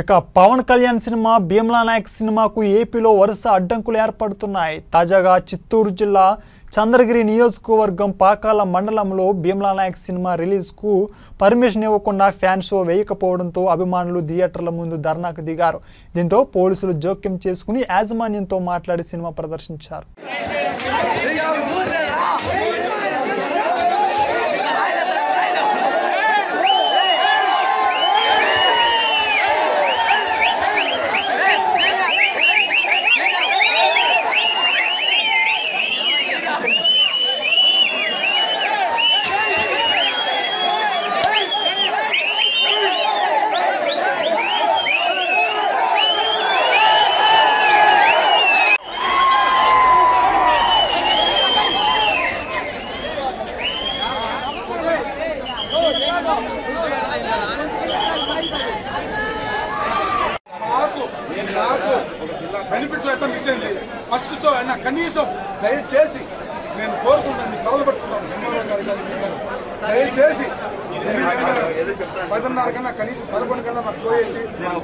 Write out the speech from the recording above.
ఇక పవన్ కళ్యాణ్ సినిమా భీమ్లా నాయక్ సినిమాకు ఏపీలో వరుస అడ్డంకులు ఏర్పడుతున్నాయి. తాజాగా చిత్తూరు జిల్లా చంద్రగిరి నియోజకవర్గం పాకాల మండలంలో భీమ్లా నాయక్ సినిమా రిలీజ్కు పర్మిషన్ ఇవ్వకుండా ఫ్యాన్ షో వేయకపోవడంతో అభిమానులు థియేటర్ల ముందు ధర్నాకు దిగారు. దీంతో పోలీసులు జోక్యం చేసుకుని యాజమాన్యంతో మాట్లాడి సినిమా ప్రదర్శించారు. నాకు నాకు బెనిఫిట్స్ ఎట్లా మిస్ అయింది. ఫస్ట్ సో అయినా కనీసం దయచేసి నేను మీకు కవలు కానీ. దయచేసి పదిన్నర కన్నా కనీసం పదకొండు కన్నా మాకు షో చేసి మాకు.